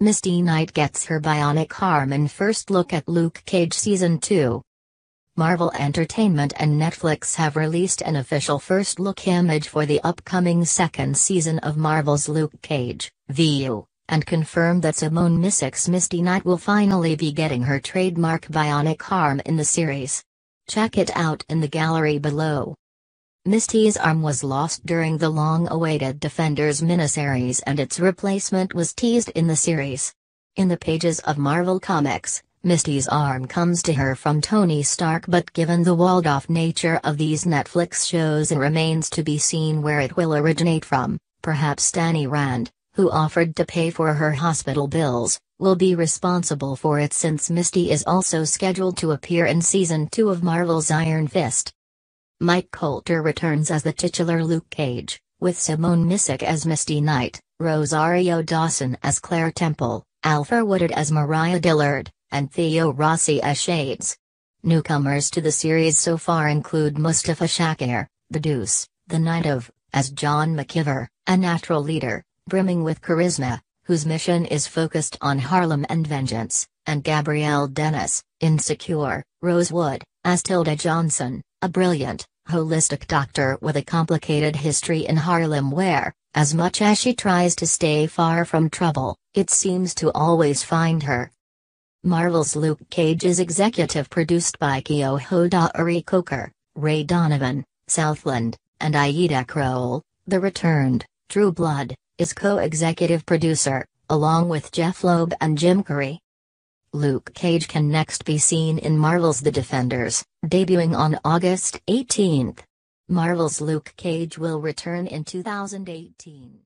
Misty Knight gets her bionic arm in first look at Luke Cage Season 2. Marvel Entertainment and Netflix have released an official first look image for the upcoming second season of Marvel's Luke Cage, VU, and confirmed that Simone Missick's Misty Knight will finally be getting her trademark bionic arm in the series. Check it out in the gallery below. Misty's arm was lost during the long-awaited Defenders miniseries and its replacement was teased in the series. In the pages of Marvel Comics, Misty's arm comes to her from Tony Stark but given the walled-off nature of these Netflix shows it remains to be seen where it will originate from, perhaps Danny Rand, who offered to pay for her hospital bills, will be responsible for it since Misty is also scheduled to appear in Season 2 of Marvel's Iron Fist. Mike Colter returns as the titular Luke Cage, with Simone Missick as Misty Knight, Rosario Dawson as Claire Temple, Alfre Woodard as Mariah Dillard, and Theo Rossi as Shades. Newcomers to the series so far include Mustafa Shakir, the Deuce, the Night Of, as John McKeever, a natural leader, brimming with charisma, whose mission is focused on Harlem and vengeance, and Gabrielle Dennis, Insecure, Rosewood, as Tilda Johnson, a brilliant, holistic doctor with a complicated history in Harlem where, as much as she tries to stay far from trouble, it seems to always find her. Marvel's Luke Cage is executive produced by Cheo Hodari Coker, Ray Donovan, Southland, and Aida Croal. The Returned, True Blood, is co-executive producer, along with Jeph Loeb and Jim Chory. Luke Cage can next be seen in Marvel's The Defenders, debuting on August 18. Marvel's Luke Cage will return in 2018.